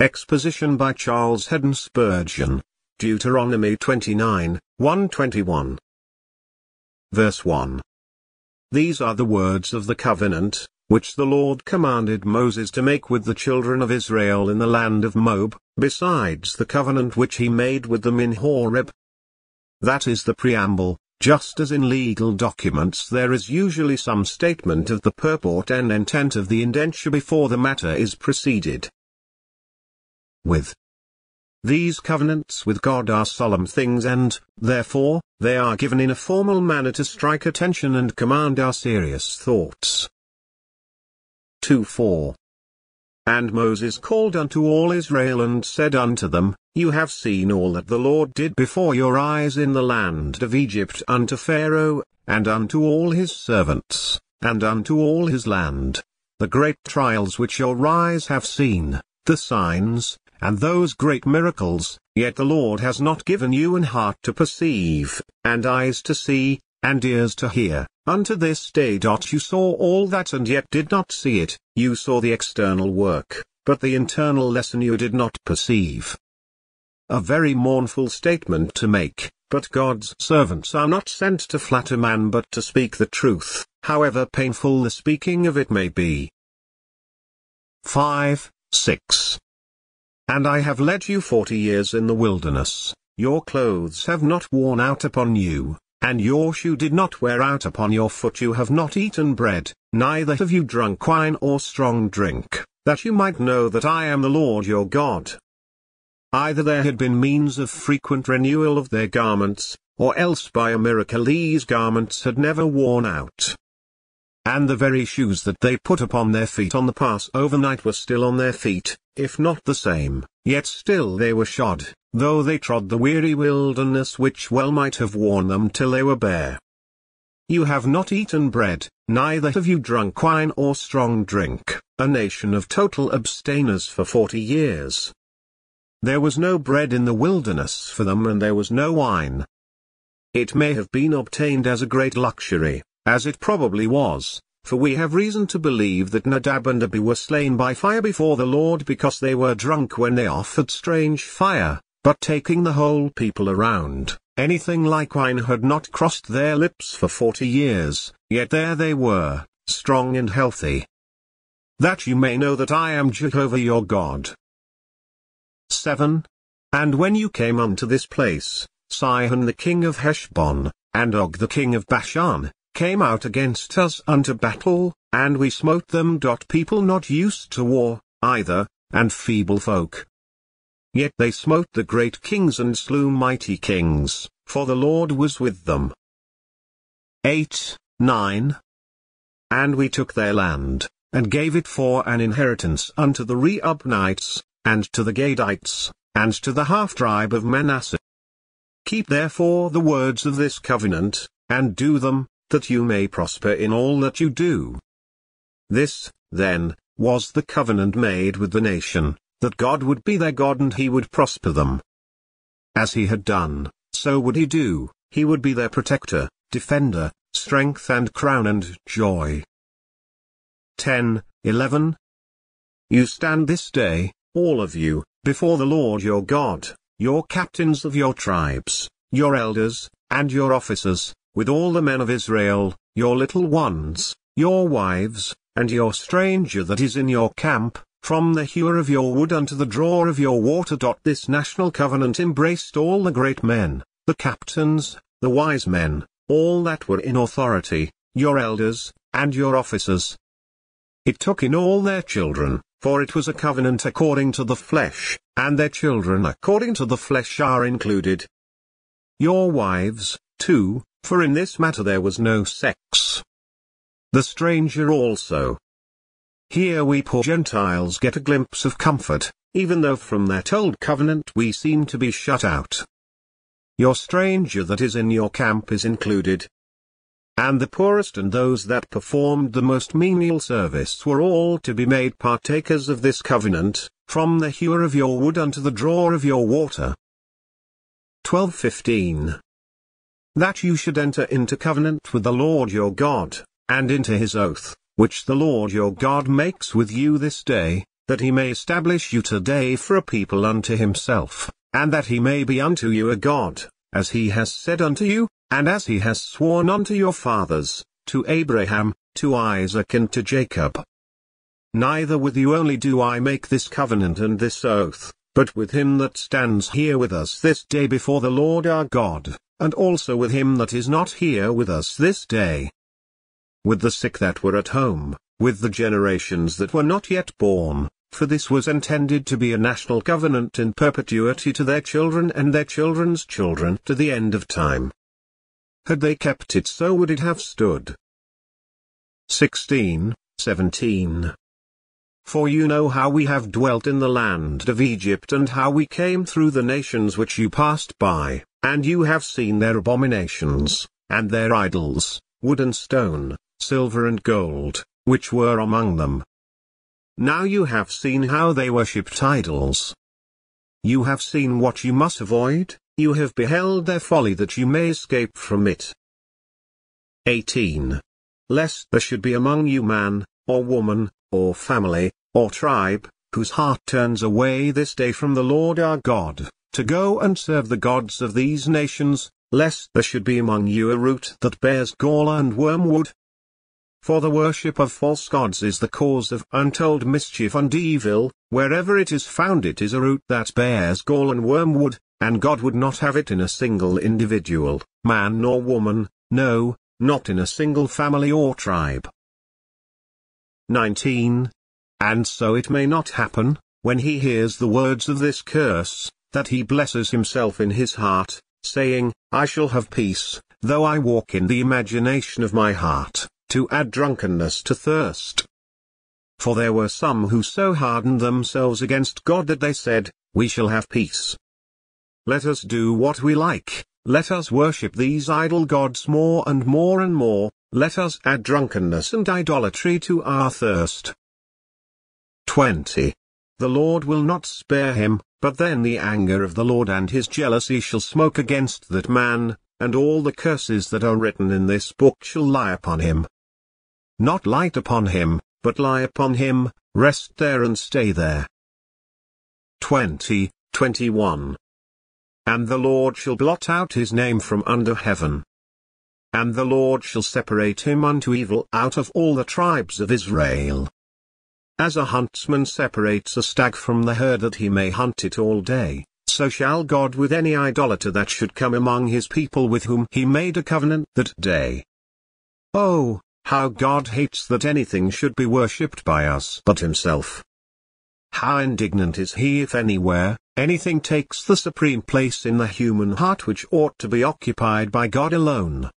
Exposition by Charles Haddon Spurgeon. Deuteronomy 29, 121. Verse 1. These are the words of the covenant, which the Lord commanded Moses to make with the children of Israel in the land of Moab, besides the covenant which he made with them in Horeb. That is the preamble, just as in legal documents there is usually some statement of the purport and intent of the indenture before the matter is proceeded with. These covenants with God are solemn things and, therefore, they are given in a formal manner to strike attention and command our serious thoughts. 2-4 And Moses called unto all Israel and said unto them, You have seen all that the Lord did before your eyes in the land of Egypt unto Pharaoh, and unto all his servants, and unto all his land, the great trials which your eyes have seen, the signs, and those great miracles, yet the Lord has not given you an heart to perceive, and eyes to see, and ears to hear, unto this day. You saw all that and yet did not see it, you saw the external work, but the internal lesson you did not perceive. A very mournful statement to make, but God's servants are not sent to flatter man but to speak the truth, however painful the speaking of it may be. 5, 6. And I have led you forty years in the wilderness, your clothes have not worn out upon you, and your shoe did not wear out upon your foot you have not eaten bread, neither have you drunk wine or strong drink, that you might know that I am the Lord your God. Either there had been means of frequent renewal of their garments, or else by a miracle these garments had never worn out. And the very shoes that they put upon their feet on the Passover night were still on their feet, if not the same, yet still they were shod, though they trod the weary wilderness which well might have worn them till they were bare. You have not eaten bread, neither have you drunk wine or strong drink, a nation of total abstainers for forty years. There was no bread in the wilderness for them and there was no wine. It may have been obtained as a great luxury, as it probably was, for we have reason to believe that Nadab and Abihu were slain by fire before the Lord because they were drunk when they offered strange fire, but taking the whole people around, anything like wine had not crossed their lips for forty years, yet there they were, strong and healthy. That you may know that I am Jehovah your God. 7. And when you came unto this place, Sihon the king of Heshbon, and Og the king of Bashan, came out against us unto battle, and we smote them. People not used to war, either, and feeble folk. Yet they smote the great kings and slew mighty kings, for the Lord was with them. 8, 9. And we took their land, and gave it for an inheritance unto the Reubenites, and to the Gadites, and to the half-tribe of Manasseh. Keep therefore the words of this covenant, and do them, that you may prosper in all that you do. This, then, was the covenant made with the nation, that God would be their God and he would prosper them. As he had done, so would he do, he would be their protector, defender, strength and crown and joy. 10, 11. You stand this day, all of you, before the Lord your God, your captains of your tribes, your elders, and your officers, with all the men of Israel, your little ones, your wives, and your stranger that is in your camp, from the hewer of your wood unto the drawer of your water. This national covenant embraced all the great men, the captains, the wise men, all that were in authority, your elders, and your officers. It took in all their children, for it was a covenant according to the flesh, and their children according to the flesh are included. Your wives, too, for in this matter there was no sex. The stranger also. Here we poor Gentiles get a glimpse of comfort, even though from that old covenant we seem to be shut out. Your stranger that is in your camp is included. And the poorest and those that performed the most menial service were all to be made partakers of this covenant, from the hewer of your wood unto the drawer of your water. 1215 that you should enter into covenant with the Lord your God, and into his oath, which the Lord your God makes with you this day, that he may establish you today for a people unto himself, and that he may be unto you a God, as he has said unto you, and as he has sworn unto your fathers, to Abraham, to Isaac and to Jacob. Neither with you only do I make this covenant and this oath, but with him that stands here with us this day before the Lord our God, and also with him that is not here with us this day. With the sick that were at home, with the generations that were not yet born, for this was intended to be a national covenant in perpetuity to their children and their children's children to the end of time. Had they kept it so would it have stood. 16, 17. For you know how we have dwelt in the land of Egypt and how we came through the nations which you passed by, and you have seen their abominations, and their idols, wood and stone, silver and gold, which were among them, now you have seen how they worshipped idols. You have seen what you must avoid, you have beheld their folly that you may escape from it. 18. Lest there should be among you man, or woman, or family, or tribe, whose heart turns away this day from the Lord our God, to go and serve the gods of these nations, lest there should be among you a root that bears gall and wormwood, for the worship of false gods is the cause of untold mischief and evil, wherever it is found it is a root that bears gall and wormwood, and God would not have it in a single individual, man nor woman, no, not in a single family or tribe. 19. And so it may not happen, when he hears the words of this curse, that he blesses himself in his heart, saying, I shall have peace, though I walk in the imagination of my heart to add drunkenness to thirst. For there were some who so hardened themselves against God that they said, We shall have peace. Let us do what we like, let us worship these idol gods more and more and more, let us add drunkenness and idolatry to our thirst. 20. The Lord will not spare him, but then the anger of the Lord and his jealousy shall smoke against that man, and all the curses that are written in this book shall lie upon him. Not light upon him, but lie upon him, rest there and stay there. 20, 21. And the Lord shall blot out his name from under heaven. And the Lord shall separate him unto evil out of all the tribes of Israel. As a huntsman separates a stag from the herd that he may hunt it all day, so shall God with any idolater that should come among his people with whom he made a covenant that day. Oh, how God hates that anything should be worshipped by us but himself. How indignant is he if anywhere, anything takes the supreme place in the human heart which ought to be occupied by God alone.